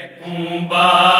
Mecumba.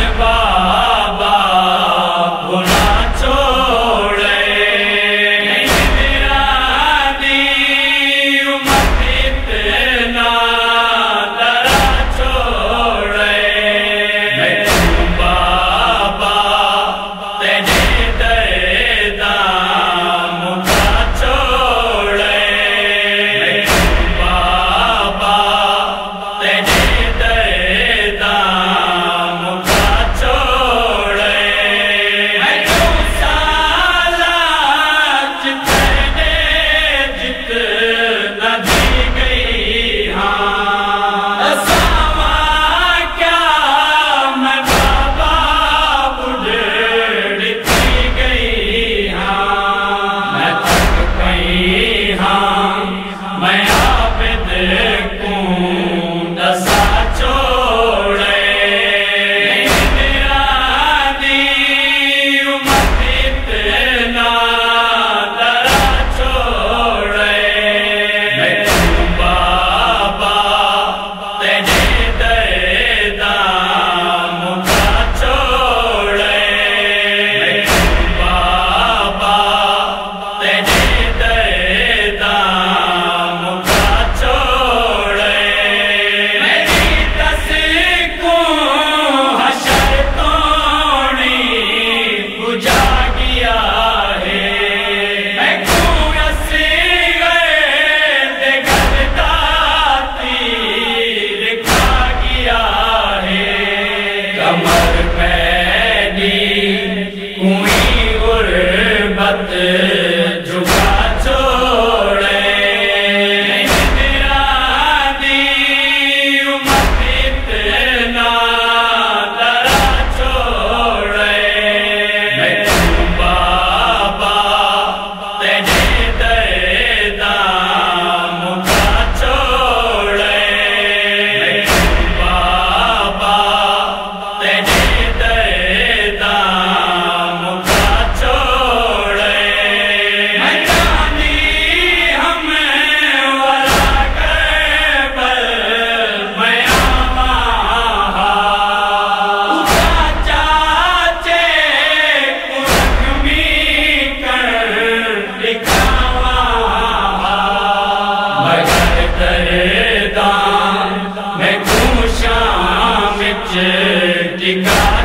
Bye. yeah. ہوئی غربت مجھے ٹکا